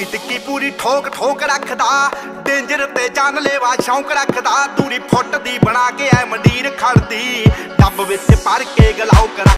ਟਿੱਕੀ ਟਿੱਕੀ ਪੂਰੀ ਠੋਕ ਠੋਕ ਰੱਖਦਾ, ਡੇਂਜਰ ਤੇ ਜਾਨ ਲੈਵਾ ਸ਼ੌਂਕ ਰੱਖਦਾ ਦੂਰੀ ਫੁੱਟ ਦੀ ਬਣਾ ਕੇ ਐ ਮੰਡੀਰ ਖੜਦੀ, ਡੱਬ ਵਿੱਚ ਭਰ ਕੇ ਗਲਾਉ ਕਰ